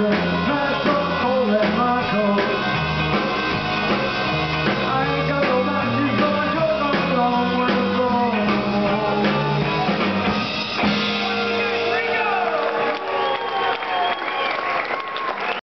good.